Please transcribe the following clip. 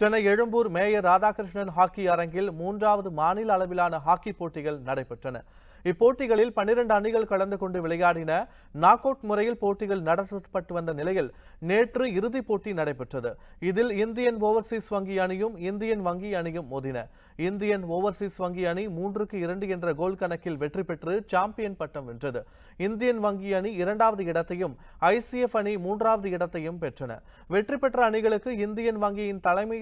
Chennai Egmore mayor Radhakrishnan hockey அரங்கில் மூன்றாவது மாநில அளவிலான ஹாக்கி போட்டிகள் நடைபெற்றன. இப்போட்டிகளில் பன்னிரண்டு அணிகள் கலந்து கொண்டு விளையாடின நாக் அவுட் முறையில் போட்டிகள் நடத்தப்பட்டு வந்த நிலையில் நேற்று இறுதிப் போட்டி நடைபெற்றது. இதில் இந்தியன் ஓவர்சீஸ் வங்கி அணியும் இந்தியன் வங்கி அணியும் மோதின. இந்தியன் ஓவர்சீஸ் வங்கி அணி மூன்றுக்கு இரண்டு என்ற கோல் கணக்கில் வெற்றி பெற்று சாம்பியன் பட்டம் வென்றது. இந்தியன் வங்கி அணி இரண்டாவது இடத்தையும் ஐசிஎஃப் அணி மூன்றாவது இடத்தையும் பெற்றன. வெற்றி பெற்ற அணிகளுக்கு இந்தியன் வங்கியின் தலைமை